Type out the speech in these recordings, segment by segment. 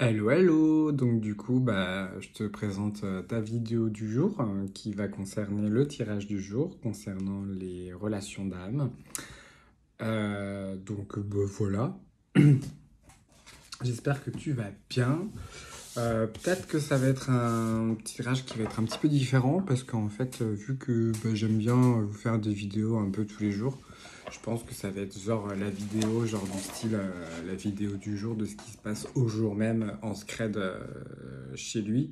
Hello, hello! Donc du coup, bah, je te présente euh, ta vidéo du jour hein, qui va concerner le tirage du jour concernant les relations d'âme. Euh, donc bah, voilà. J'espère que tu vas bien. Euh, peut-être que ça va être un tirage qui va être un petit peu différent parce qu'en fait, vu que bah, j'aime bien vous faire des vidéos un peu tous les jours, je pense que ça va être genre la vidéo, genre du style euh, la vidéo du jour de ce qui se passe au jour même en scred euh, chez lui.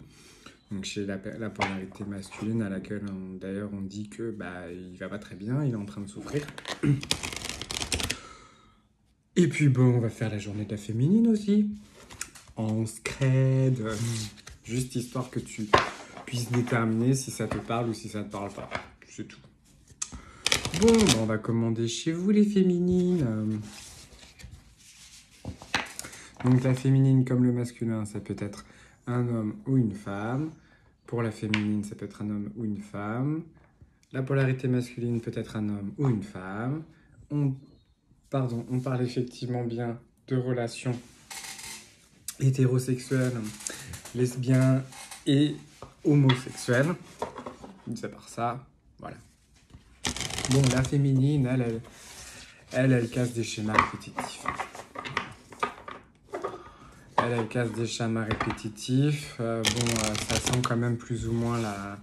Donc chez la, la, polarité masculine à laquelle d'ailleurs on dit que bah il va pas très bien, il est en train de souffrir. Et puis bon, on va faire la journée de la féminine aussi. En scred. juste histoire que tu puisses déterminer si ça te parle ou si ça te parle pas. C'est tout. Bon, bah, on va commander chez vous les féminines. Donc la féminine comme le masculin, ça peut être un homme ou une femme. Pour la féminine, ça peut être un homme ou une femme. La polarité masculine peut être un homme ou une femme. On, pardon, on parle effectivement bien de relations hétérosexuelles, lesbiennes et homosexuelles. C'est par ça, voilà. Bon, la féminine, elle, elle, casse des schémas répétitifs. Elle, elle casse des schémas répétitifs. Euh, bon, euh, ça sent quand même plus ou moins la,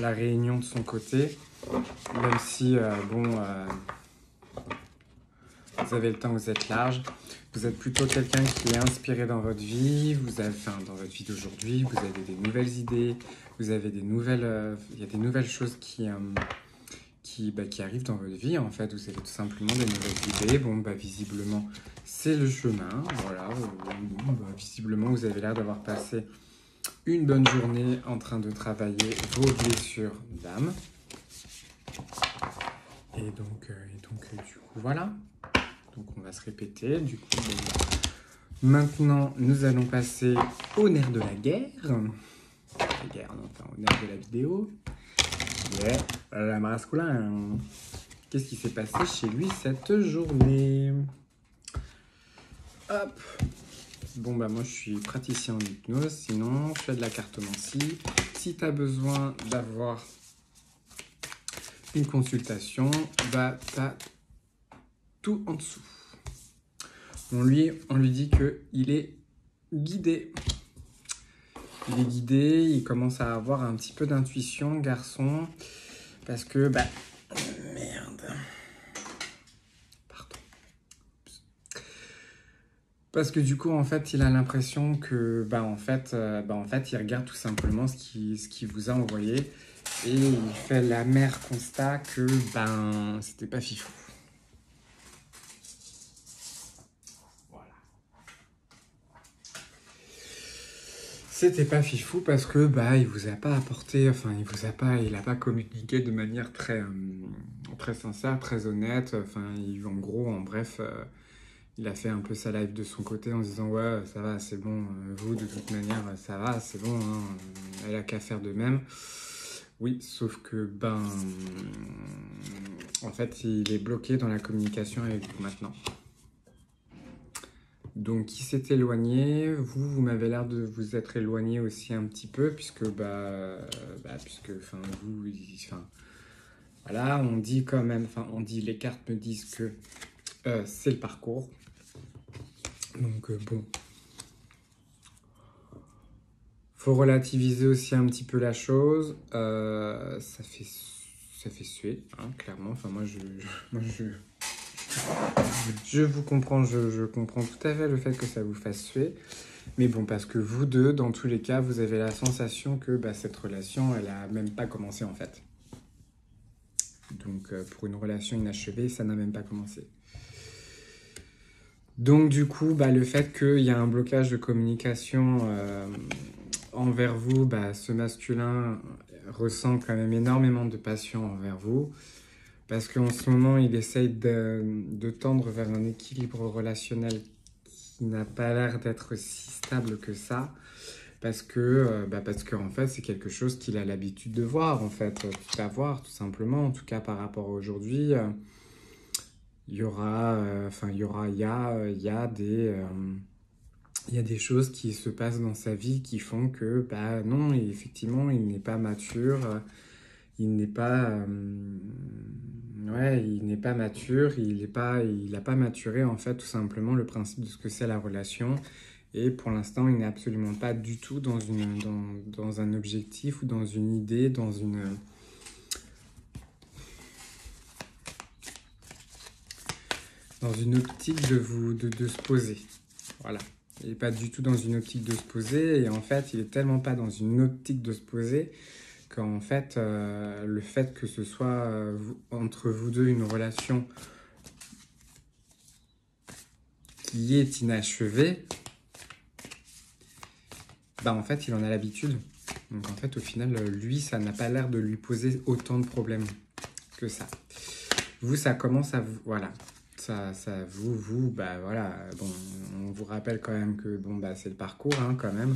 la réunion de son côté. Même si, euh, bon, vous avez le temps, vous êtes large. Vous êtes plutôt quelqu'un qui est inspiré dans votre vie. Enfin, dans votre vie d'aujourd'hui, vous avez des nouvelles idées. Vous avez des nouvelles, il y a des nouvelles choses qui qui, bah, qui arrivent dans votre vie. En fait, vous avez tout simplement des nouvelles idées. Bon, bah, visiblement, c'est le chemin. Voilà. Bon, bah, visiblement, vous avez l'air d'avoir passé une bonne journée en train de travailler vos blessures d'âme. Et donc, euh, et donc euh, du coup, voilà. Donc, on va se répéter. Du coup, maintenant, nous allons passer au nerf de la guerre. La guerre, enfin, au nerf de la vidéo. Yeah. La masculin, qu'est-ce qui s'est passé chez lui cette journée? Hop. Bon, bah moi, je suis praticien en hypnose. Sinon, je fais de la cartomancie. Si tu as besoin d'avoir une consultation, bah, tu as tout en dessous. On lui, on lui dit qu'il est guidé. Il est guidé, il commence à avoir un petit peu d'intuition, garçon. Parce que, bah, merde. Pardon. Parce que du coup, en fait, il a l'impression que, bah, en fait, euh, bah, en fait, il regarde tout simplement ce qui, ce qui vous a envoyé et il fait l'amer constat que, ben, c'était pas fifou. C'était pas fifou parce que bah il vous a pas apporté, enfin il vous a pas, il a pas communiqué de manière très euh, très sincère, très honnête. Enfin en gros, en bref, euh, il a fait un peu sa live de son côté en disant ouais ça va, c'est bon, euh, vous de toute manière ça va, c'est bon, hein, elle a qu'à faire de même. Oui, sauf que ben en fait il est bloqué dans la communication avec vous maintenant. Donc, qui s'est éloigné Vous, vous m'avez l'air de vous être éloigné aussi un petit peu, puisque, bah, bah puisque, enfin, vous, enfin, voilà, on dit quand même, enfin, on dit, les cartes me disent que euh, c'est le parcours. Donc, euh, bon. Faut relativiser aussi un petit peu la chose. Euh, ça fait, ça fait suer, hein, clairement. Enfin, moi, je, moi, je je vous comprends, je, comprends tout à fait le fait que ça vous fasse suer. Mais bon, parce que vous deux, dans tous les cas, vous avez la sensation que bah, cette relation, elle a même pas commencé en fait. Donc euh, pour une relation inachevée, ça n'a même pas commencé. Donc du coup, bah, le fait qu'il y a un blocage de communication euh, envers vous, bah, ce masculin ressent quand même énormément de passion envers vous. Parce qu'en ce moment, il essaye de, tendre vers un équilibre relationnel qui n'a pas l'air d'être si stable que ça. Parce que, euh, bah parce en fait, c'est quelque chose qu'il a l'habitude de voir, en fait, tout à voir, tout simplement. En tout cas, par rapport à aujourd'hui, euh, il y aura, euh, enfin, il y aura, il y a, y a des, y a des choses qui se passent dans sa vie qui font que, bah non, effectivement, il n'est pas mature, il n'est pas, euh, ouais, il n'est pas mature, il n'a pas, pas maturé en fait tout simplement le principe de ce que c'est la relation. Et pour l'instant, il n'est absolument pas du tout dans, une, dans, dans un objectif ou dans une idée, dans une, dans une optique de, vous, de, de se poser. Voilà. Il n'est pas du tout dans une optique de se poser. Et en fait, il est tellement pas dans une optique de se poser qu'en fait, euh, le fait que ce soit euh, entre vous deux une relation qui est inachevée, bah en fait, il en a l'habitude. Donc en fait, au final, lui, ça n'a pas l'air de lui poser autant de problèmes que ça. Vous, ça commence à vous... Voilà ça, ça, vous, vous, bah voilà, bon, on vous rappelle quand même que bon, bah c'est le parcours, hein, quand même.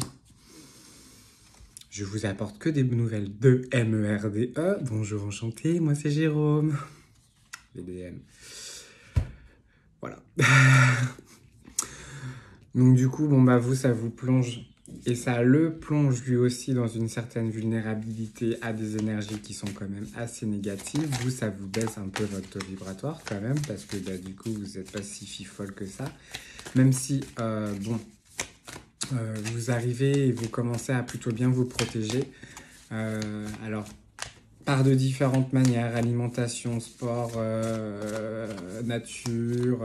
Je vous apporte que des nouvelles de MERDE. E. Bonjour, enchanté, moi c'est Jérôme. VDM. Voilà. Donc du coup, bon bah vous, ça vous plonge et ça le plonge lui aussi dans une certaine vulnérabilité à des énergies qui sont quand même assez négatives. Vous, ça vous baisse un peu votre taux vibratoire quand même, parce que bah, du coup, vous n'êtes pas si folle que ça. Même si, euh, bon, vous arrivez et vous commencez à plutôt bien vous protéger. Euh, alors, par de différentes manières, alimentation, sport, nature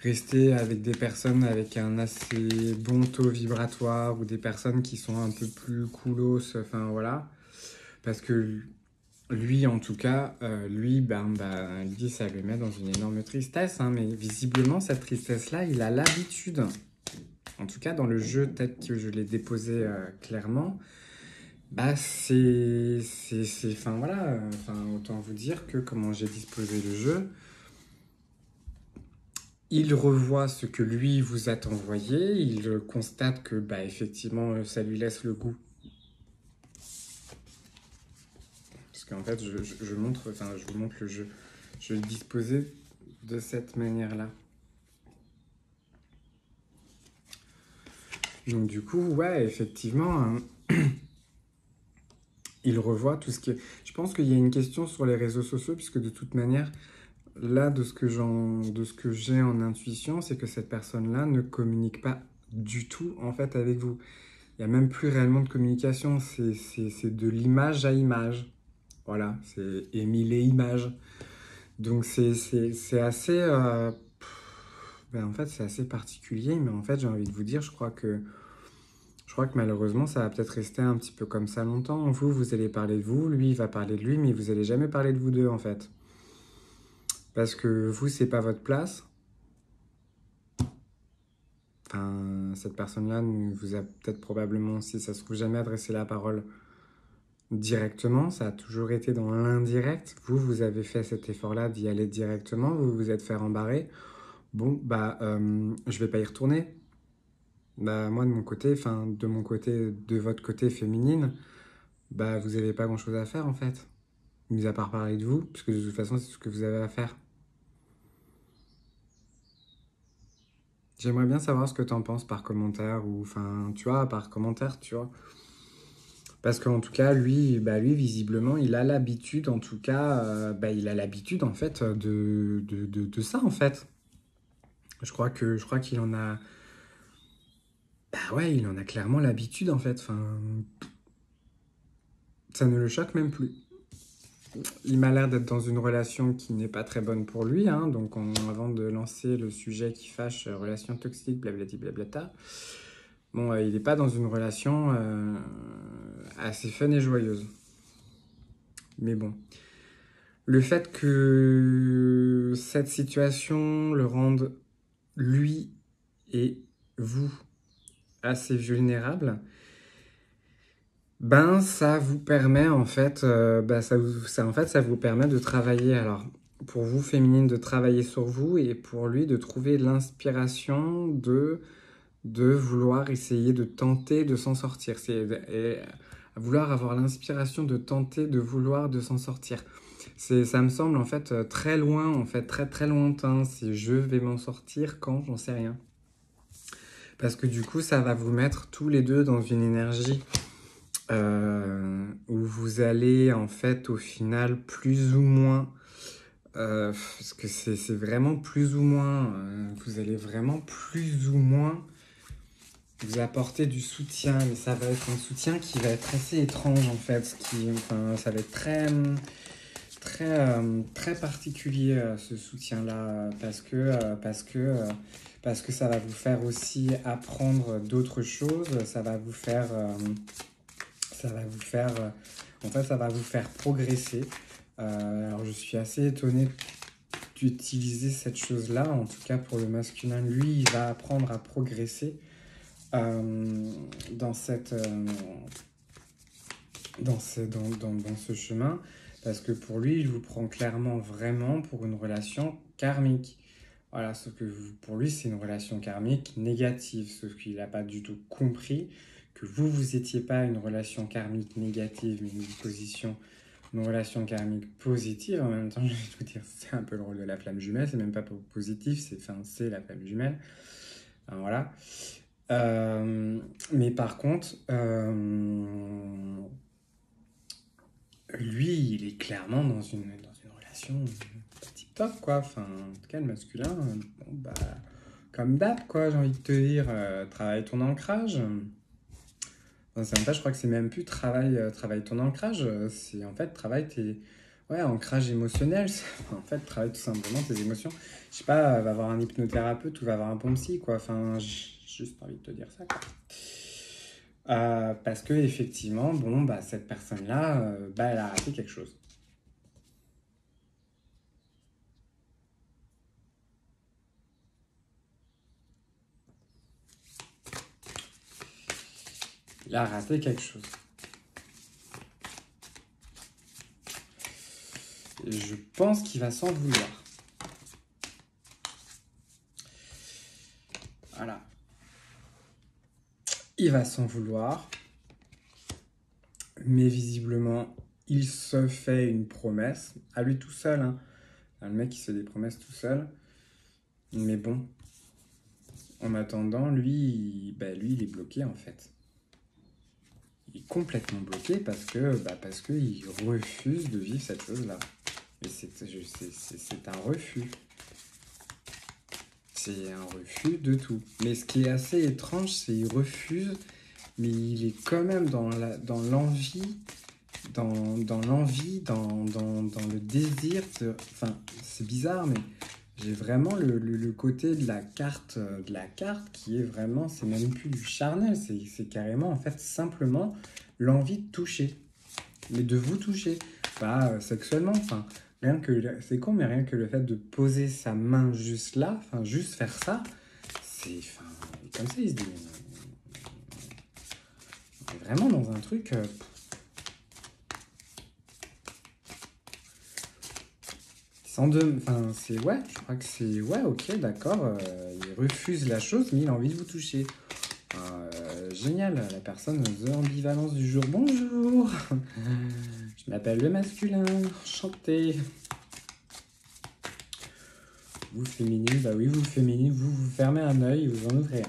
rester avec des personnes avec un assez bon taux vibratoire ou des personnes qui sont un peu plus coolos, enfin voilà. Parce que lui, en tout cas, euh, lui, ben, ben, dit ça le met dans une énorme tristesse, hein, mais visiblement, cette tristesse-là, il a l'habitude, en tout cas dans le jeu, peut-être que je l'ai déposé euh, clairement, bah c'est, enfin voilà, autant vous dire que comment j'ai disposé le jeu, il revoit ce que lui vous a envoyé, il constate que bah, effectivement ça lui laisse le goût. Parce qu'en fait, je, montre, enfin, je vous montre le jeu. Je vais le disposer de cette manière-là. Donc du coup, ouais, effectivement, hein, il revoit tout ce qui est... Je pense qu'il y a une question sur les réseaux sociaux, puisque de toute manière, là, de ce que j'ai en intuition, c'est que cette personne-là ne communique pas du tout, en fait, avec vous. Il n'y a même plus réellement de communication, c'est de l'image à image. Voilà, c'est Émile et image. Donc, c'est assez... Euh, ben, en fait, c'est assez particulier, mais en fait, j'ai envie de vous dire, je crois que... Je crois que malheureusement, ça va peut-être rester un petit peu comme ça longtemps. Vous, vous allez parler de vous, lui, il va parler de lui, mais vous n'allez jamais parler de vous deux, en fait parce que vous, c'est pas votre place. Enfin, cette personne-là vous a peut-être probablement, si ça se trouve, jamais adressé la parole directement. Ça a toujours été dans l'indirect. Vous, vous avez fait cet effort-là d'y aller directement. Vous vous êtes fait rembarrer. Bon, bah, euh, je vais pas y retourner. Bah, moi, de mon côté, enfin, de mon côté, de votre côté féminine, bah, vous n'avez pas grand-chose à faire, en fait. Mis à part parler de vous, parce que de toute façon, c'est ce que vous avez à faire. J'aimerais bien savoir ce que tu en penses par commentaire ou enfin tu vois par commentaire tu vois parce qu'en tout cas lui bah lui visiblement il a l'habitude en tout cas euh, bah, il a l'habitude en fait de, ça en fait je crois que je crois qu'il en a bah ouais il en a clairement l'habitude en fait ça ne le choque même plus il m'a l'air d'être dans une relation qui n'est pas très bonne pour lui. Hein. donc, avant de lancer le sujet qui fâche, euh, relation toxique, blablabla, blablabla, bon, euh, il n'est pas dans une relation euh, assez fun et joyeuse. Mais bon, le fait que cette situation le rende lui et vous assez vulnérables, ben, ça vous permet en fait, euh, ben, ça, vous, ça, en fait, ça vous permet de travailler. Alors, pour vous féminine, de travailler sur vous et pour lui de trouver l'inspiration de de vouloir essayer de tenter de s'en sortir. C'est vouloir avoir l'inspiration de tenter de vouloir de s'en sortir. C'est, ça me semble en fait très loin, en fait très très lointain. Si je vais m'en sortir quand, j'en sais rien. Parce que du coup, ça va vous mettre tous les deux dans une énergie euh, où vous allez en fait au final plus ou moins, euh, parce que c'est vraiment plus ou moins, euh, vous allez vraiment plus ou moins vous apporter du soutien, mais ça va être un soutien qui va être assez étrange en fait, qui, enfin, ça va être très très très particulier ce soutien là parce que parce que parce que ça va vous faire aussi apprendre d'autres choses, ça va vous faire ça va vous faire, euh, en fait, ça va vous faire progresser. Euh, alors, je suis assez étonné d'utiliser cette chose-là. En tout cas, pour le masculin, lui, il va apprendre à progresser euh, dans cette, dans, ce, dans, dans, ce chemin, parce que pour lui, il vous prend clairement vraiment pour une relation karmique. Voilà, sauf que pour lui, c'est une relation karmique négative, sauf qu'il n'a pas du tout compris que vous, vous n'étiez pas une relation karmique négative, mais une position, une relation karmique positive. En même temps, je vais vous dire, c'est un peu le rôle de la flamme jumelle, c'est même pas positif, c'est enfin, la flamme jumelle. voilà. Euh, mais par contre, euh, lui, il est clairement dans une, dans une relation tip top, quoi. Enfin, en tout cas, le masculin, bon, bah, comme d'hab, quoi, j'ai envie de te dire, euh, travaille ton ancrage. C'est je crois que c'est même plus travail, euh, ton ancrage, euh, c'est en fait travail tes. Ouais, ancrage émotionnel, en fait, travaille tout simplement tes émotions. Je sais pas, va avoir un hypnothérapeute ou va avoir un bon quoi. Enfin, j'ai juste envie de te dire ça, quoi. Euh, parce que effectivement, bon, bah, cette personne-là, bah, elle a raté quelque chose. Il a raté quelque chose. Je pense qu'il va s'en vouloir. Voilà. Il va s'en vouloir. Mais visiblement, il se fait une promesse. À lui tout seul. Hein. Le mec, il se fait des promesses tout seul. Mais bon. En attendant, lui, lui, il est bloqué en fait il est complètement bloqué parce que bah parce qu'il refuse de vivre cette chose-là. Et c'est un refus. C'est un refus de tout. Mais ce qui est assez étrange, c'est qu'il refuse, mais il est quand même dans l'envie, dans, dans l'envie, dans, dans, dans, le désir. De, enfin, c'est bizarre, mais j'ai vraiment le, le, côté de la carte euh, de la carte qui est vraiment c'est même plus du charnel c'est carrément en fait simplement l'envie de toucher mais de vous toucher pas euh, sexuellement enfin rien que c'est con mais rien que le fait de poser sa main juste là enfin juste faire ça c'est comme ça il se dit on est vraiment dans un truc euh, Enfin, c'est ouais, je crois que c'est ouais, ok, d'accord. Euh, il refuse la chose, mais il a envie de vous toucher. Euh, génial, la personne The Ambivalence du jour. Bonjour, je m'appelle le masculin, enchanté. Vous féminine, bah oui, vous féminine, vous vous fermez un œil, vous en ouvrez un.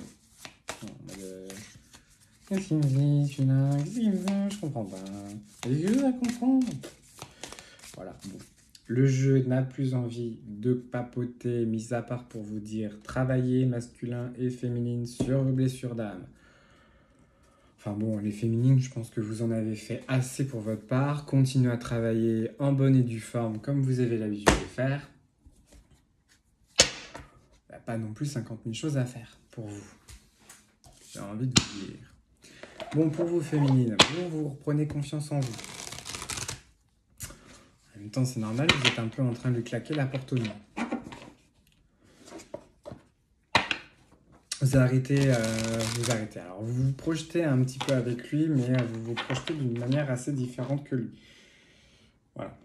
Qu'est-ce qu'il me dit, Je comprends pas. Je à comprendre. Voilà. Le jeu n'a plus envie de papoter, mis à part pour vous dire travailler masculin et féminine sur vos blessures d'âme. Enfin bon, les féminines, je pense que vous en avez fait assez pour votre part. Continuez à travailler en bonne et due forme comme vous avez l'habitude de faire. Il a pas non plus 50 000 choses à faire pour vous. J'ai envie de vous dire. Bon, pour vous féminines, vous, vous reprenez confiance en vous. En même temps, c'est normal, vous êtes un peu en train de claquer la porte au nez. Vous arrêtez, euh, vous arrêtez. Alors, vous vous projetez un petit peu avec lui, mais euh, vous vous projetez d'une manière assez différente que lui. Voilà.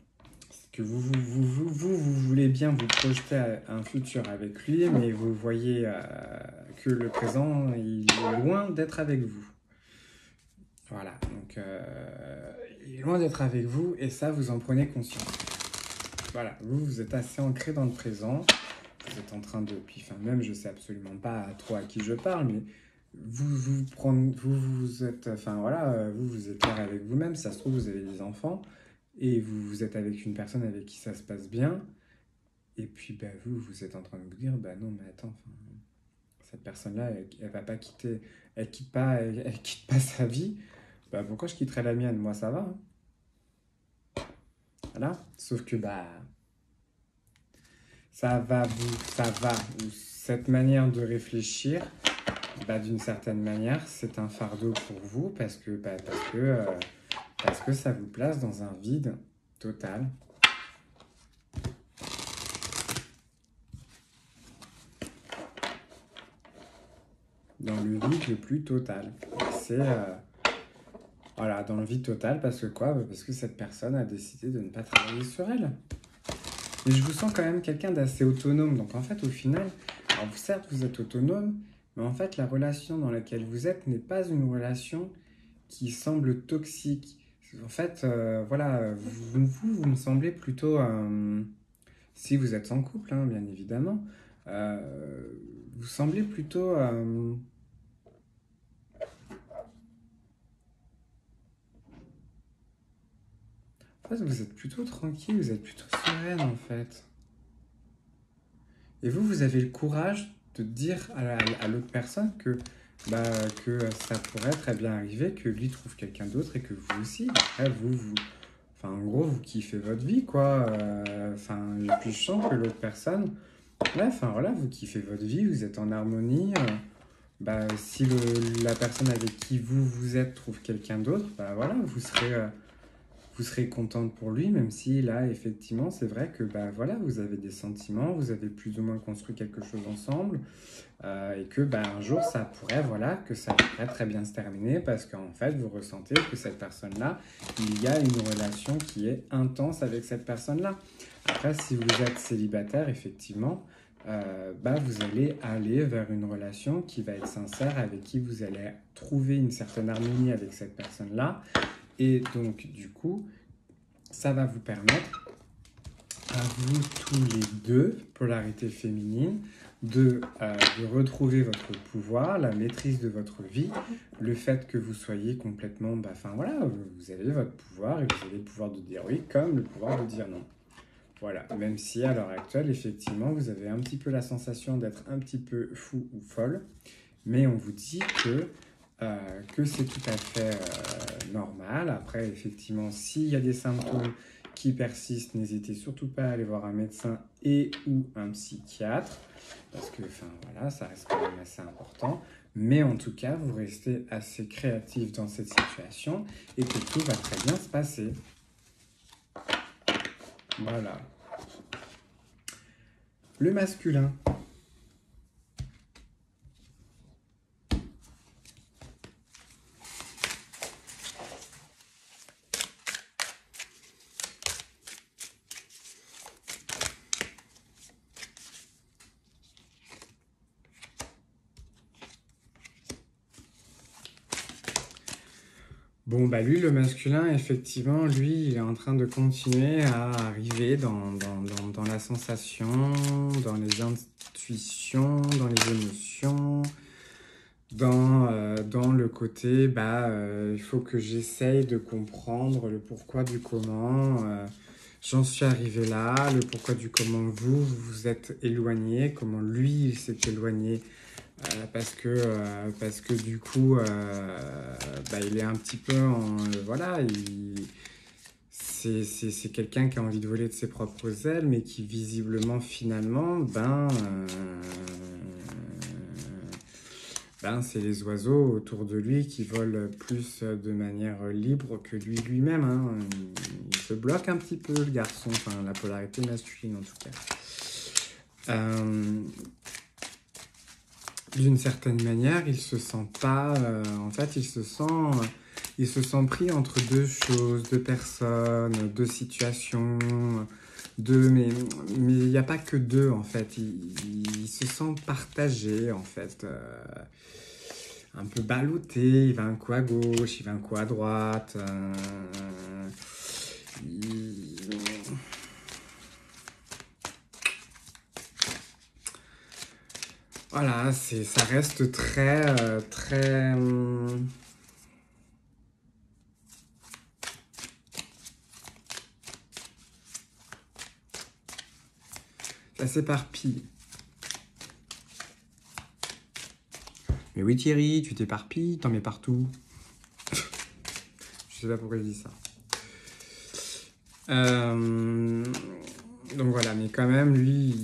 Que vous, vous, vous, vous, vous, voulez bien vous projeter un futur avec lui, mais vous voyez euh, que le présent, il est loin d'être avec vous. Voilà. Donc, il est loin d'être avec vous et ça, vous en prenez conscience. Voilà, vous, vous êtes assez ancré dans le présent. Vous êtes en train de... Puis, enfin, même, je sais absolument pas trop à qui je parle, mais vous vous prendre, vous vous êtes, enfin voilà, vous vous êtes clair avec vous-même. Ça se trouve vous avez des enfants et vous vous êtes avec une personne avec qui ça se passe bien. Et puis bah, vous vous êtes en train de vous dire bah non mais attends, cette personne-là elle, elle, va pas quitter, elle quitte pas, elle, quitte pas sa vie. Bah pourquoi je quitterais la mienne? Moi ça va. Hein. voilà. Sauf que bah ça va vous, ça va. Cette manière de réfléchir, bah, d'une certaine manière, c'est un fardeau pour vous parce que, bah, parce, que, euh, parce que ça vous place dans un vide total. Dans le vide le plus total. C'est. Euh, voilà, dans le vide total, parce que quoi? Parce que cette personne a décidé de ne pas travailler sur elle. Mais je vous sens quand même quelqu'un d'assez autonome. Donc en fait, au final, alors certes, vous êtes autonome, mais en fait, la relation dans laquelle vous êtes n'est pas une relation qui semble toxique. En fait, euh, voilà, vous, vous, me semblez plutôt, euh, si vous êtes en couple, hein, bien évidemment, euh, vous semblez plutôt... fait, vous êtes plutôt tranquille, vous êtes plutôt sereine, en fait. Et vous, vous avez le courage de dire à, l'autre personne que, bah, que ça pourrait très bien arriver que lui trouve quelqu'un d'autre et que vous aussi. Après, vous, vous, enfin, en gros, vous kiffez votre vie, quoi. Euh, enfin, et puis je sens que l'autre personne, enfin, voilà, vous kiffez votre vie, vous êtes en harmonie. Euh, bah, si la personne avec qui vous vous êtes trouve quelqu'un d'autre, bah voilà, vous serez, euh, vous serez contente pour lui, même si là, effectivement, c'est vrai que bah, voilà, vous avez des sentiments, vous avez plus ou moins construit quelque chose ensemble, euh, et que bah, un jour, ça pourrait, voilà, que ça pourrait très bien se terminer parce qu'en fait, vous ressentez que cette personne-là, il y a une relation qui est intense avec cette personne-là. Après, si vous êtes célibataire, effectivement, euh, bah, vous allez aller vers une relation qui va être sincère, avec qui vous allez trouver une certaine harmonie avec cette personne-là, et donc, du coup, ça va vous permettre à vous tous les deux, polarité féminine, de, euh, de, retrouver votre pouvoir, la maîtrise de votre vie, le fait que vous soyez complètement, bah, enfin voilà, vous avez votre pouvoir et vous avez le pouvoir de dire oui comme le pouvoir de dire non. Voilà, même si à l'heure actuelle, effectivement, vous avez un petit peu la sensation d'être un petit peu fou ou folle, mais on vous dit que euh, que c'est tout à fait euh, normal. Après, effectivement, s'il y a des symptômes qui persistent, n'hésitez surtout pas à aller voir un médecin et ou un psychiatre, parce que, enfin, voilà, ça reste quand même assez important. Mais en tout cas, vous restez assez créatif dans cette situation et que tout va très bien se passer. Voilà. Le masculin. Bon, bah lui, le masculin, effectivement, lui, il est en train de continuer à arriver dans, la sensation, dans les intuitions, dans les émotions, dans, euh, le côté, bah, euh, il faut que j'essaye de comprendre le pourquoi du comment. Euh, j'en suis arrivé là, le pourquoi du comment vous, vous vous êtes éloigné, comment lui, il s'est éloigné euh, parce que euh, parce que du coup euh, bah, il est un petit peu voilà c'est quelqu'un qui a envie de voler de ses propres ailes mais qui visiblement finalement ben ben c'est les oiseaux autour de lui qui volent plus de manière libre que lui lui-même hein. il se bloque un petit peu le garçon enfin la polarité masculine en tout cas d'une certaine manière, il se sent pas. Euh, en fait, il se sent, il se sent pris entre deux choses, deux personnes, deux situations, deux. Mais il n'y a pas que deux en fait. Il, se sent partagé en fait. Euh, un peu ballotté, il va un coup à gauche, il va un coup à droite. Euh, Voilà, ça reste très, euh, très. hum, Ça s'éparpille. Mais oui Thierry, tu t'éparpilles, t'en mets partout. je sais pas pourquoi je dis ça. Euh, donc voilà, mais quand même, lui,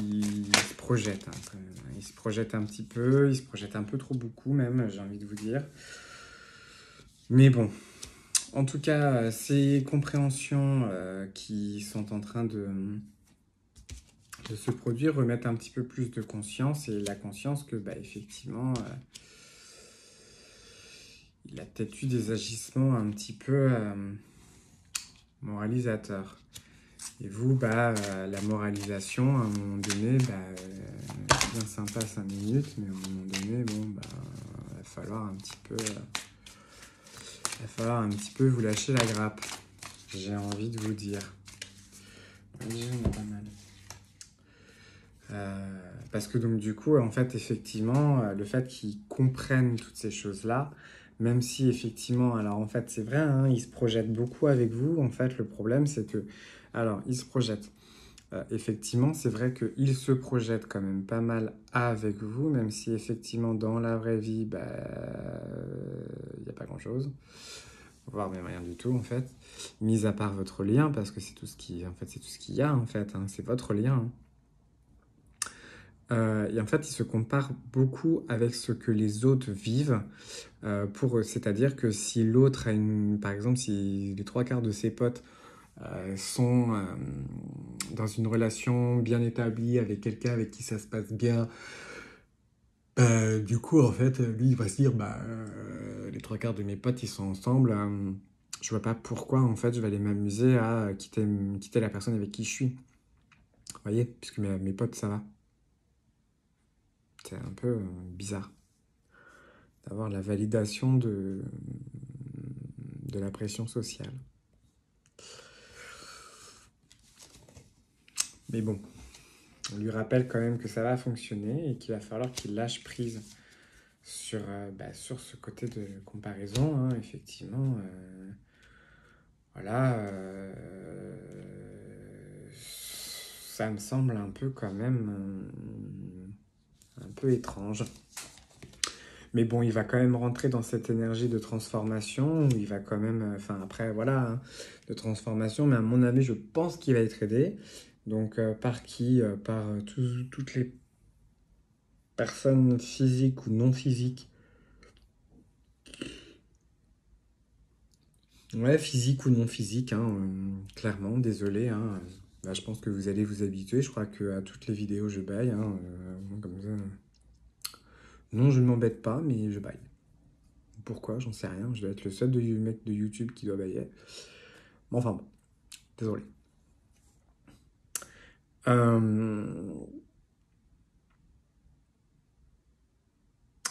hein. Il se projette un petit peu, il se projette un peu trop beaucoup même, j'ai envie de vous dire. Mais bon, en tout cas, euh, ces compréhensions euh, qui sont en train de, se produire remettent un petit peu plus de conscience et la conscience que, bah, effectivement, euh, il a peut-être eu des agissements un petit peu moralisateurs. Et vous, bah, euh, la moralisation, à un moment donné, bah, euh, bien sympa 5 minutes, mais à un moment donné, bon, bah, il va falloir un petit peu, euh, va falloir un petit peu vous lâcher la grappe. J'ai envie de vous dire. Pas mal. Parce que donc du coup, en fait, effectivement, le fait qu'ils comprennent toutes ces choses-là, même si effectivement, alors en fait, c'est vrai, hein, ils se projettent beaucoup avec vous. En fait, le problème, c'est que, alors, ils se projettent. Euh, effectivement, c'est vrai qu'ils se projettent quand même pas mal avec vous, même si effectivement, dans la vraie vie, bah, il n'y a pas grand-chose, voire même rien du tout, en fait, mis à part votre lien, parce que c'est tout ce qui, en fait, qu'il y a, en fait, hein, c'est votre lien. hein. Euh, et en fait, ils se comparent beaucoup avec ce que les autres vivent. euh, pour. C'est-à-dire que si l'autre a une, par exemple, si les trois quarts de ses potes euh, sont euh, dans une relation bien établie avec quelqu'un avec qui ça se passe bien, bah, du coup, en fait, lui, il va se dire, bah, euh, les trois quarts de mes potes, ils sont ensemble. je vois pas pourquoi, en fait, je vais aller m'amuser à quitter, quitter la personne avec qui je suis. Vous voyez, puisque mes, mes potes, ça va. C'est un peu bizarre d'avoir la validation de, de la pression sociale. Mais bon, on lui rappelle quand même que ça va fonctionner et qu'il va falloir qu'il lâche prise sur, euh, bah, sur ce côté de comparaison. hein, effectivement, euh, voilà, euh, ça me semble un peu quand même un peu étrange. Mais bon, il va quand même rentrer dans cette énergie de transformation, il va quand même, enfin après, voilà, hein, de transformation, mais à mon avis, je pense qu'il va être aidé. Donc euh, par qui Euh, Par euh, toutes les personnes physiques ou non physiques. Ouais, physique ou non physique, hein, clairement, désolé. hein. Là, je pense que vous allez vous habituer. Je crois que à toutes les vidéos, je baille. hein. Non, je ne m'embête pas, mais je baille. Pourquoi? J'en sais rien. Je dois être le seul de, mec de YouTube qui doit bailler. Mais enfin bon, désolé. Euh,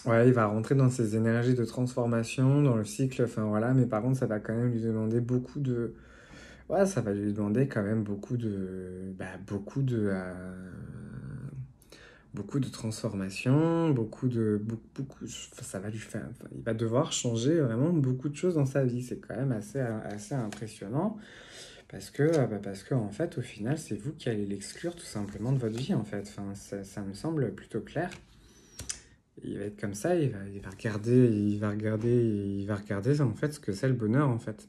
Ouais, il va rentrer dans ces énergies de transformation, dans le cycle, enfin voilà, mais par contre, ça va quand même lui demander beaucoup de... Ouais, ça va lui demander quand même beaucoup de... Bah, beaucoup de... euh, Beaucoup de transformation, beaucoup de... Beaucoup, ça va lui faire... il va devoir changer vraiment beaucoup de choses dans sa vie. C'est quand même assez, assez impressionnant. Euh, bah, parce que, en fait, au final, c'est vous qui allez l'exclure tout simplement de votre vie, en fait. Ça, me semble plutôt clair. Il va être comme ça, il va, regarder, il va regarder, il va regarder en fait ce que c'est le bonheur en fait.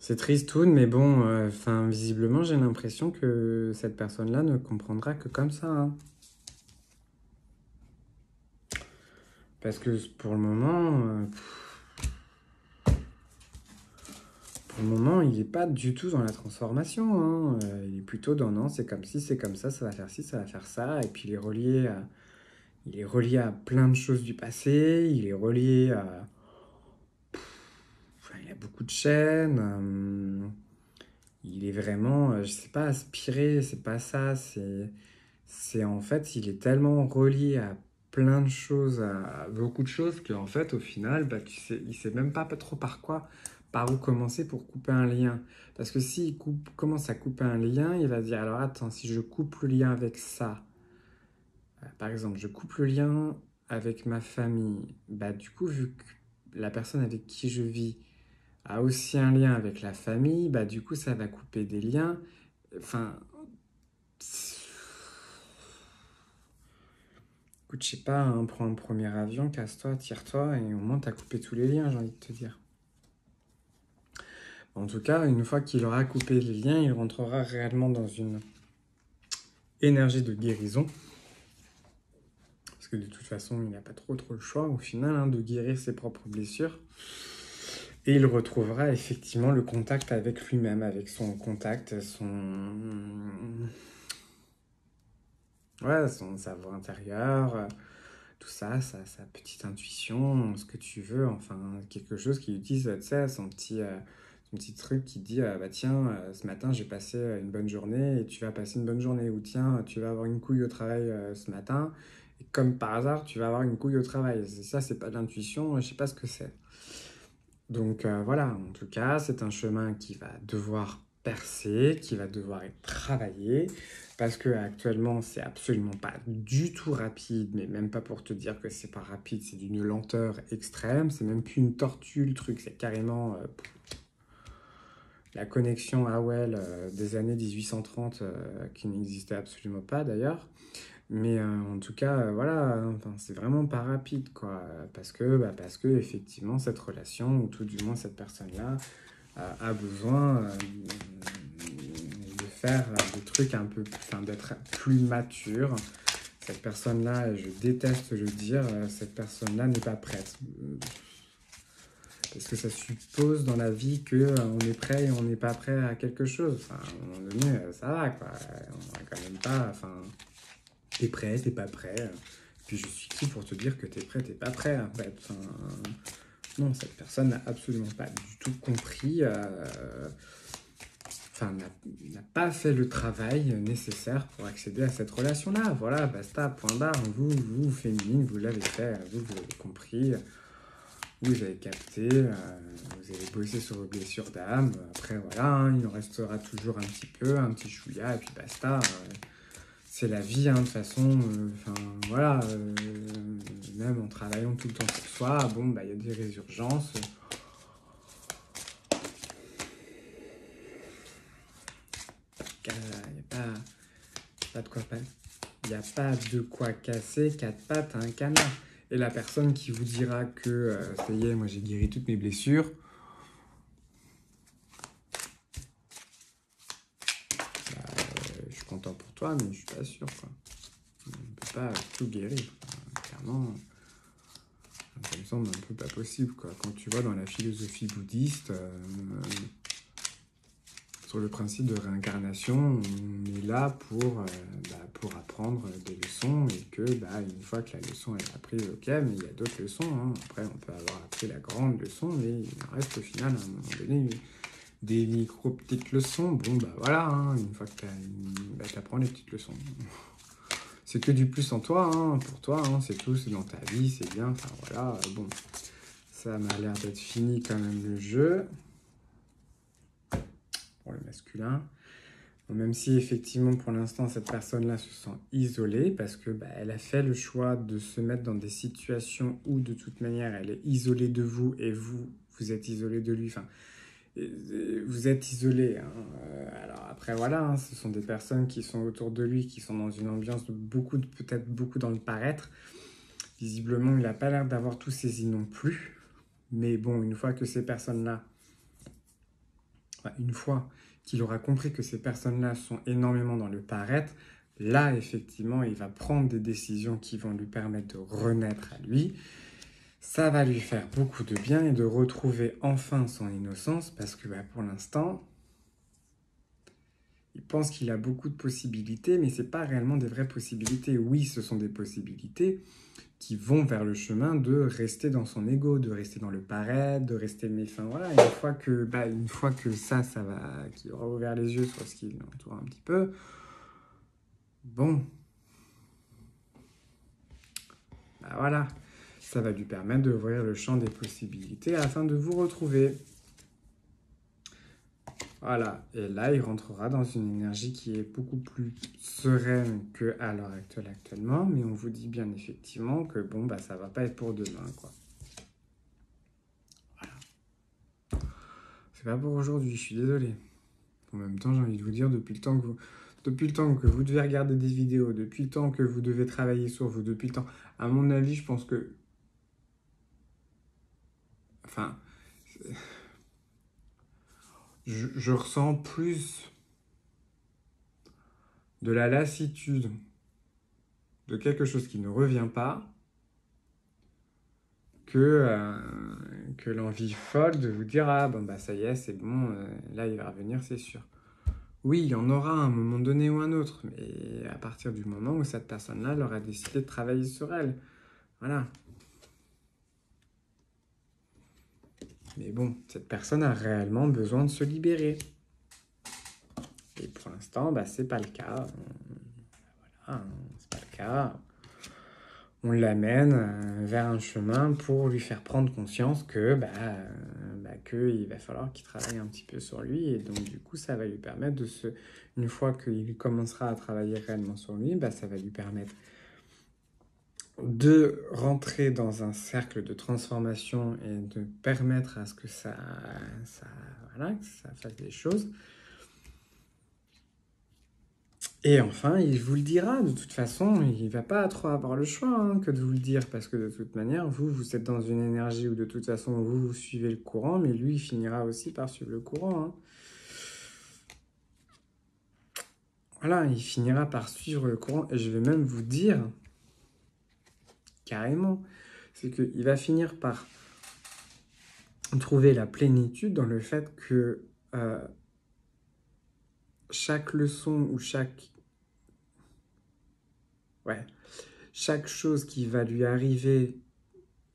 C'est tristoun, mais bon, euh, visiblement, j'ai l'impression que cette personne-là ne comprendra que comme ça. hein. Parce que pour le moment, euh, pour le moment, il n'est pas du tout dans la transformation. hein. Euh, il est plutôt dans non, c'est comme ci, c'est comme ça, ça va faire ci, ça va faire ça. Et puis il est relié à, il est relié à plein de choses du passé. Il est relié à, il a beaucoup de chaînes. euh, il est vraiment, je sais pas, aspiré, c'est pas ça. C'est en fait, il est tellement relié à plein de choses, beaucoup de choses, qu'en fait, au final, bah, il sait même pas trop par quoi par où commencer pour couper un lien. Parce que s'il commence à couper un lien, il va dire alors attends, si je coupe le lien avec ça, euh, par exemple, je coupe le lien avec ma famille, bah du coup, vu que la personne avec qui je vis a aussi un lien avec la famille, bah du coup, ça va couper des liens. Enfin, écoute, je sais pas, hein, prends un premier avion, casse-toi, tire-toi, et au moins, t'as coupé tous les liens, j'ai envie de te dire. En tout cas, une fois qu'il aura coupé les liens, il rentrera réellement dans une énergie de guérison. Parce que de toute façon, il n'a pas trop trop le choix au final hein, de guérir ses propres blessures. Et il retrouvera effectivement le contact avec lui-même, avec son contact, son... Ouais, son savoir intérieur, tout ça, sa, sa, petite intuition, ce que tu veux, enfin, quelque chose qui utilise, tu sais, son petit... Euh, un petit truc qui dit euh, bah tiens euh, ce matin j'ai passé euh, une bonne journée et tu vas passer une bonne journée. Ou tiens tu vas avoir une couille au travail ce matin et comme par hasard tu vas avoir une couille au travail. Ça c'est pas de l'intuition je sais pas ce que c'est. Donc voilà en tout cas c'est un chemin qui va devoir percer qui va devoir être travaillé parce que actuellement c'est absolument pas du tout rapide mais même pas pour te dire que c'est pas rapide c'est d'une lenteur extrême c'est même plus une tortue le truc c'est carrément la connexion AOL euh, des années 1830 euh, qui n'existait absolument pas d'ailleurs. Mais euh, en tout cas, voilà, enfin, c'est vraiment pas rapide, quoi. Parce que, bah, parce que, effectivement, cette relation, ou tout du moins cette personne-là, a besoin faire des trucs un peu, enfin, d'être plus mature. Cette personne-là, je déteste le dire, cette personne-là n'est pas prête. Parce que ça suppose dans la vie qu'on euh, est prêt et on n'est pas prêt à quelque chose. Enfin, à un moment donné, euh, ça va, quoi. On va quand même pas. Enfin, t'es prêt, t'es pas prêt. Puis je suis qui pour te dire que t'es prêt, t'es pas prêt, en fait. Enfin, non, cette personne n'a absolument pas du tout compris. Euh, enfin, n'a pas fait le travail nécessaire pour accéder à cette relation-là. Voilà, basta, point barre. Vous, vous, féminine, vous l'avez fait, vous, l'avez compris vous avez capté, euh, vous avez bossé sur vos blessures d'âme. Après, voilà, hein, il en restera toujours un petit peu, un petit chouïa, et puis basta. Euh, c'est la vie, hein, de toute façon. Euh, enfin, voilà, même en travaillant tout le temps sur soi, bon, bah, il y a des résurgences. Il n'y a pas, pas de quoi Il n'y a pas de quoi casser quatre pattes à un canard. Et la personne qui vous dira que euh, ça y est, moi j'ai guéri toutes mes blessures, bah, euh, je suis content pour toi, mais je suis pas sûr. Quoi. On ne peut pas tout guérir. Clairement, ça me semble un peu pas possible. Quoi. Quand tu vois dans la philosophie bouddhiste, euh, sur le principe de réincarnation, on est là pour, euh, bah, pour apprendre des leçons et que bah, une fois que la leçon est apprise, ok, mais il y a d'autres leçons. Hein. Après, on peut avoir appris la grande leçon, mais il en reste au final, à un moment donné, des micro-petites leçons. Bon, bah voilà, hein. une fois que tu bah, apprends les petites leçons. C'est que du plus en toi, hein, pour toi, c'est tout, c'est dans ta vie, c'est bien, enfin voilà, bon. Ça m'a l'air d'être fini quand même le jeu le masculin. même si effectivement pour l'instant cette personne-là se sent isolée parce que bah, elle a fait le choix de se mettre dans des situations où de toute manière elle est isolée de vous et vous vous êtes isolé de lui. Enfin, vous êtes isolé. Hein. Euh, alors après voilà, hein, ce sont des personnes qui sont autour de lui, qui sont dans une ambiance de beaucoup, peut-être beaucoup dans le paraître. Visiblement, il n'a pas l'air d'avoir tout saisi non plus. Mais bon, une fois que ces personnes-là une fois qu'il aura compris que ces personnes-là sont énormément dans le paraître, là, effectivement, il va prendre des décisions qui vont lui permettre de renaître à lui. Ça va lui faire beaucoup de bien et de retrouver enfin son innocence parce que bah, pour l'instant, il pense qu'il a beaucoup de possibilités, mais ce n'est pas réellement des vraies possibilités. Oui, ce sont des possibilités, qui vont vers le chemin de rester dans son ego, de rester dans le paraître, de rester méfin. Voilà, une fois que, bah, une fois que ça, ça va, qu'il aura ouvert les yeux sur ce qui l'entoure un petit peu, bon, bah voilà, ça va lui permettre d'ouvrir le champ des possibilités afin de vous retrouver. Voilà, et là, il rentrera dans une énergie qui est beaucoup plus sereine qu'à l'heure actuelle actuellement, mais on vous dit bien effectivement que bon, bah, ça va pas être pour demain, quoi. Voilà. C'est pas pour aujourd'hui, je suis désolé. En même temps, j'ai envie de vous dire, depuis le temps que vous, depuis le temps que vous devez regarder des vidéos, depuis le temps que vous devez travailler sur vous, depuis le temps, à mon avis, je pense que, enfin, je, ressens plus de la lassitude de quelque chose qui ne revient pas que, euh, que l'envie folle de vous dire ah bon bah ça y est c'est bon euh, là il va revenir c'est sûr. Oui il y en aura à un moment donné ou un autre mais à partir du moment où cette personne là aura décidé de travailler sur elle. Voilà Mais bon, cette personne a réellement besoin de se libérer. Et pour l'instant, bah, c'est pas le cas. Voilà, c'est pas le cas. On l'amène euh, vers un chemin pour lui faire prendre conscience que bah, euh, bah il va falloir qu'il travaille un petit peu sur lui et donc du coup ça va lui permettre de se une fois qu'il commencera à travailler réellement sur lui bah, ça va lui permettre de rentrer dans un cercle de transformation et de permettre à ce que ça, ça, ça fasse des choses. Et enfin, il vous le dira, de toute façon, il ne va pas trop avoir le choix hein, que de vous le dire, parce que de toute manière, vous, vous êtes dans une énergie où de toute façon, vous, vous suivez le courant, mais lui, il finira aussi par suivre le courant. Hein. Voilà, il finira par suivre le courant, et je vais même vous dire, carrément, c'est qu'il va finir par trouver la plénitude dans le fait que euh, chaque leçon ou chaque ouais, chaque chose qui va lui arriver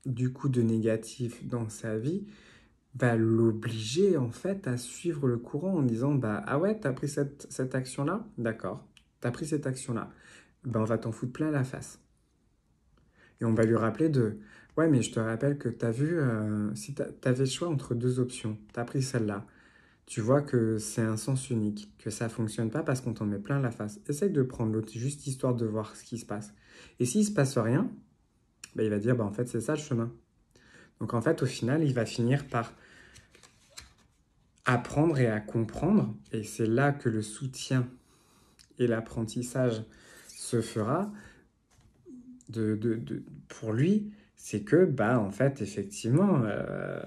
du coup de négatif dans sa vie va l'obliger en fait à suivre le courant en disant bah ah ouais t'as pris cette, action là d'accord. T'as pris cette action là ben on va t'en foutre plein la face et on va lui rappeler de Ouais, mais je te rappelle que tu as vu, euh, si tu avais le choix entre deux options, tu as pris celle-là. Tu vois que c'est un sens unique, que ça fonctionne pas parce qu'on t'en met plein la face. Essaye de prendre l'autre, juste histoire de voir ce qui se passe. Et s'il se passe rien, bah, il va dire bah, en fait, c'est ça le chemin. Donc en fait, au final, il va finir par apprendre et à comprendre. Et c'est là que le soutien et l'apprentissage se fera de, de, pour lui, c'est que, bah, en fait, effectivement, euh,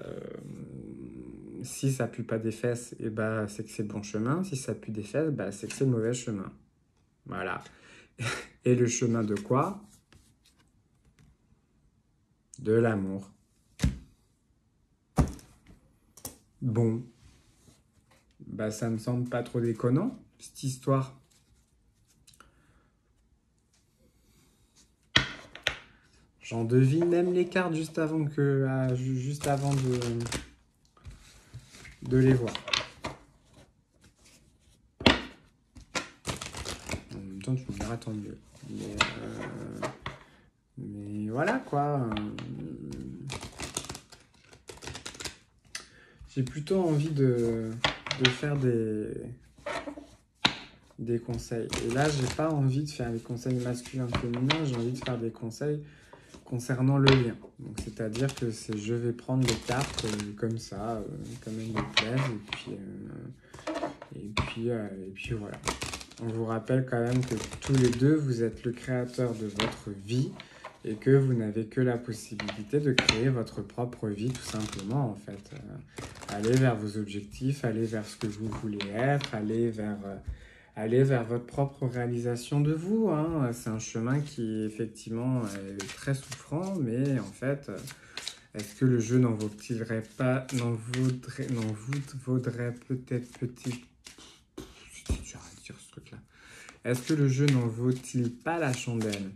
si ça pue pas des fesses, et eh bah, c'est que c'est le bon chemin. Si ça pue des fesses, bah, c'est que c'est le mauvais chemin. Voilà. Et le chemin de quoi? De l'amour. Bon. Bah, ça me semble pas trop déconnant, cette histoire. J'en devine même les cartes juste avant, que, ah, juste avant de, de les voir. En même temps, tu me diras tant mieux. Mais, euh, voilà quoi. J'ai plutôt envie de, de faire des, des conseils. Et là, j'ai pas envie de faire des conseils masculins féminins, j'ai envie de faire des conseils concernant le lien. Donc, c'est-à-dire que c'est je vais prendre les cartes euh, comme ça, euh, comme elles me plaisent, et puis, euh, et, puis, et puis voilà. On vous rappelle quand même que tous les deux, vous êtes le créateur de votre vie et que vous n'avez que la possibilité de créer votre propre vie tout simplement en fait. aller vers vos objectifs, aller vers ce que vous voulez être, aller vers aller vers votre propre réalisation de vous. Hein. C'est un chemin qui effectivement est très souffrant, mais en fait, est-ce que le jeu n'en vaudrait pas, n'en vaudrait, vaudrait peut-être petit. Dire ce truc-là. Est-ce que le jeu n'en vaut-il pas la chandelle?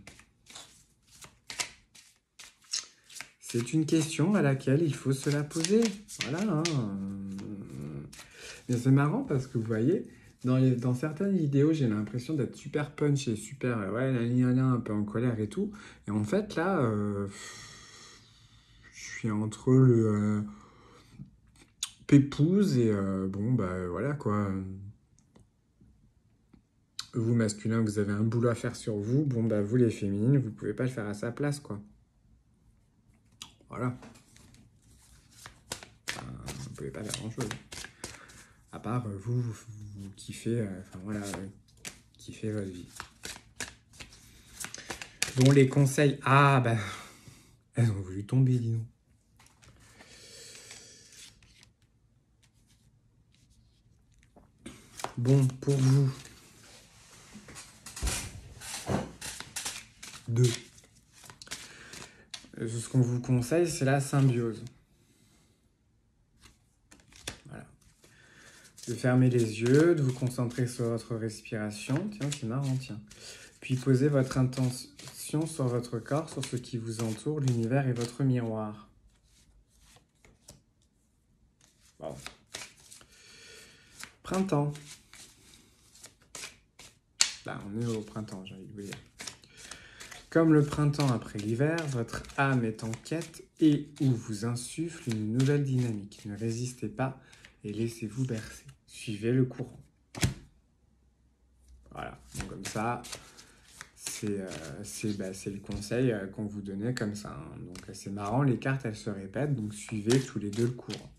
C'est une question à laquelle il faut se la poser. Voilà. Hein. Mais c'est marrant parce que vous voyez, dans, certaines vidéos, j'ai l'impression d'être super punch et super, euh, ouais, la un peu en colère et tout. Et en fait, là, euh, je suis entre le euh, pépouze et bon, bah voilà quoi. Vous, masculin, vous avez un boulot à faire sur vous. Bon, bah vous, les féminines, vous pouvez pas le faire à sa place quoi. Voilà. vous ne pouvez pas faire grand chose. À part vous, vous, kiffez, enfin voilà, kiffez votre vie. Bon, les conseils. Ah, ben. Elles ont voulu tomber, dis donc. Bon, pour vous. Deux. Euh, ce qu'on vous conseille, c'est la symbiose. Voilà. De fermer les yeux, de vous concentrer sur votre respiration. Tiens, c'est marrant, tiens. Puis posez votre intention sur votre corps, sur ce qui vous entoure, l'univers et votre miroir. Printemps. Là, on est au printemps, j'ai envie de vous dire. Comme le printemps après l'hiver, votre âme est en quête et ou vous insuffle une nouvelle dynamique. Ne résistez pas et laissez-vous bercer. Suivez le courant. Voilà, donc comme ça, euh, bah, c'est le conseil euh, qu'on vous donnait comme ça. Hein. Donc c'est marrant, les cartes elles se répètent, donc suivez tous les deux le courant.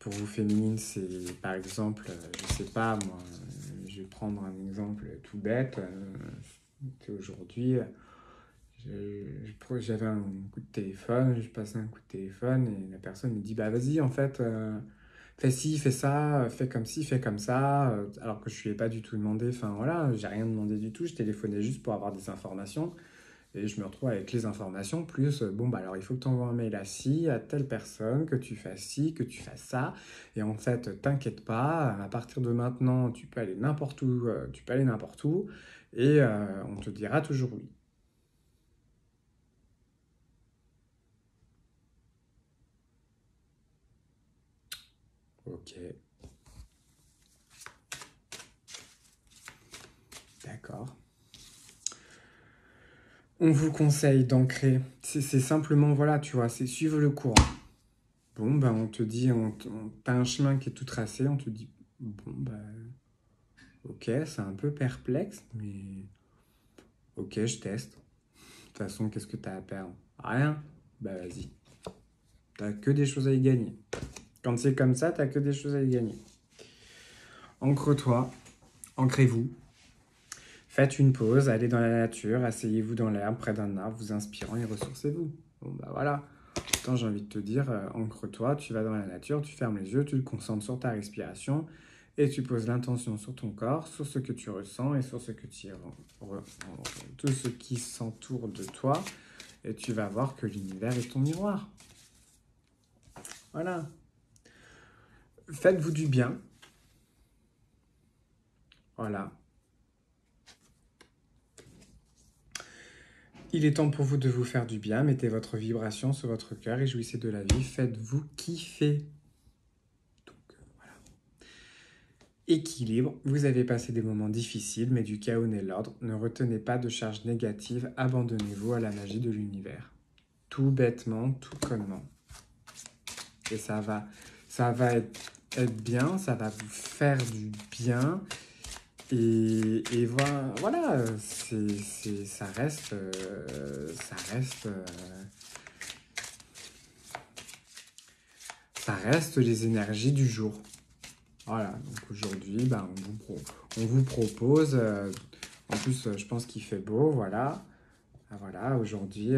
Pour vous féminines, c'est par exemple, euh, je sais pas moi, je vais prendre un exemple tout bête. Aujourd'hui, j'avais un coup de téléphone, je passais un coup de téléphone et la personne me dit bah vas-y en fait fais ci, fais ça, fais comme ci, fais comme ça, euh, alors que je ne lui ai pas du tout demandé, enfin voilà, j'ai rien demandé du tout, je téléphonais juste pour avoir des informations, et je me retrouve avec les informations, plus, euh, bon, bah alors il faut que tu envoies un mail à ci, à telle personne, que tu fasses ci, que tu fasses ça, et en fait, t'inquiète pas, à partir de maintenant, tu peux aller n'importe où, euh, tu peux aller n'importe où, et on te dira toujours oui. Ok. D'accord. On vous conseille d'ancrer. C'est simplement, voilà, tu vois, c'est suivre le courant. Bon, ben, on te dit, on, t'as un chemin qui est tout tracé, on te dit, bon, ben, ok, c'est un peu perplexe, mais ok, je teste. De toute façon, qu'est-ce que t'as à perdre? Rien. Ben, vas-y. T'as que des choses à y gagner. Quand c'est comme ça, tu n'as que des choses à y gagner. Ancre-toi, ancrez-vous. Faites une pause, allez dans la nature, asseyez-vous dans l'herbe près d'un arbre, vous inspirant et ressourcez-vous. Bon, bah voilà. Quand j'ai envie de te dire, euh, ancre-toi, tu vas dans la nature, tu fermes les yeux, tu te concentres sur ta respiration et tu poses l'intention sur ton corps, sur ce que tu ressens et sur ce que tu tout ce qui s'entoure de toi et tu vas voir que l'univers est ton miroir. Voilà. Faites-vous du bien. Voilà. Il est temps pour vous de vous faire du bien. Mettez votre vibration sur votre cœur et jouissez de la vie. Faites-vous kiffer. Donc, voilà. Équilibre. Vous avez passé des moments difficiles, mais du chaos n'est l'ordre. Ne retenez pas de charges négatives. Abandonnez-vous à la magie de l'univers. Tout bêtement, tout connement. Et ça va, ça va être être bien, ça va vous faire du bien. Et, voilà, ça reste, euh, ça reste, euh, ça reste les énergies du jour. Voilà, donc aujourd'hui, ben, on, vous on vous propose, euh, en plus je pense qu'il fait beau, voilà. Ah, voilà, aujourd'hui,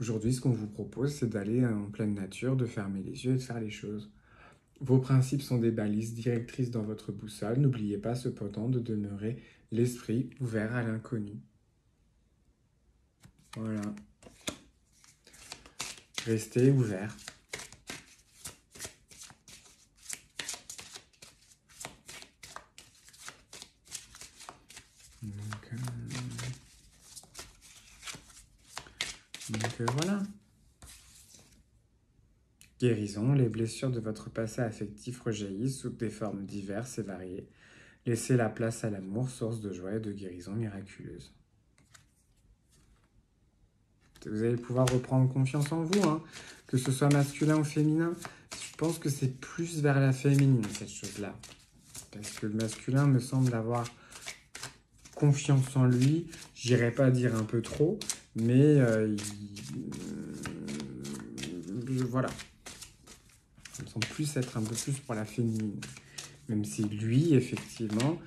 aujourd'hui ce qu'on vous propose, c'est d'aller en pleine nature, de fermer les yeux et de faire les choses. Vos principes sont des balises directrices dans votre boussole. N'oubliez pas cependant de demeurer l'esprit ouvert à l'inconnu. Voilà. Restez ouvert. Donc, euh, euh, voilà. Guérison, les blessures de votre passé affectif rejaillissent sous des formes diverses et variées. Laissez la place à l'amour, source de joie et de guérison miraculeuse. Vous allez pouvoir reprendre confiance en vous, hein. que ce soit masculin ou féminin. Je pense que c'est plus vers la féminine, cette chose-là. Parce que le masculin me semble avoir confiance en lui. J'irai pas dire un peu trop, mais euh, voilà. Ça me semble plus être un peu plus pour la féminine. Même si lui, effectivement,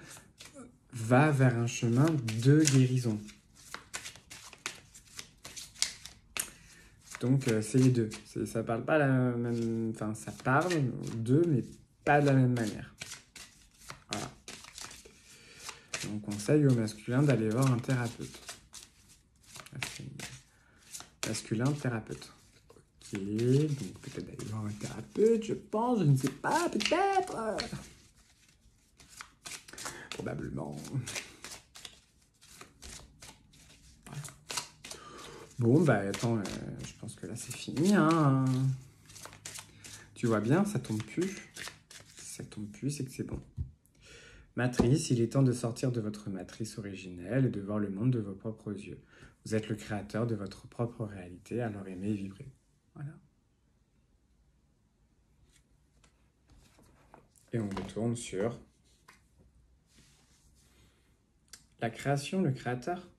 va vers un chemin de guérison. Donc euh, c'est les deux. Ça parle pas la même. Enfin, ça parle d'eux, mais pas de la même manière. Voilà. On conseille au masculin d'aller voir un thérapeute. Masculin, thérapeute. Donc peut-être d'aller voir un thérapeute, je pense, je ne sais pas, peut-être. Probablement. Bon, bah attends, euh, je pense que là c'est fini. Hein. Tu vois bien, ça tombe plus. Ça tombe plus, c'est que c'est bon. Matrice, il est temps de sortir de votre matrice originelle et de voir le monde de vos propres yeux. Vous êtes le créateur de votre propre réalité, alors aimez et. Et on retourne sur la création, le créateur.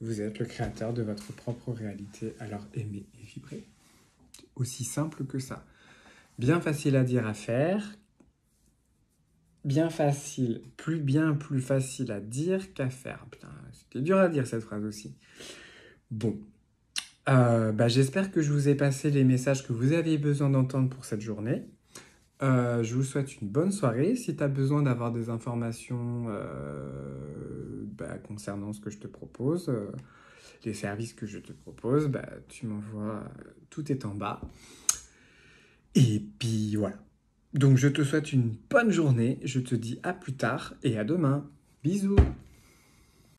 Vous êtes le créateur de votre propre réalité, alors aimez et vibrez. Aussi simple que ça. Bien facile à dire, à faire. Bien facile, plus bien, plus facile à dire qu'à faire. Putain, c'était dur à dire cette phrase aussi. Bon, euh, bah, j'espère que je vous ai passé les messages que vous aviez besoin d'entendre pour cette journée. Euh, je vous souhaite une bonne soirée. Si tu as besoin d'avoir des informations euh, bah, concernant ce que je te propose, les services que je te propose, bah, tu m'envoies, tout est en bas. Et puis voilà. Donc je te souhaite une bonne journée, je te dis à plus tard et à demain. Bisous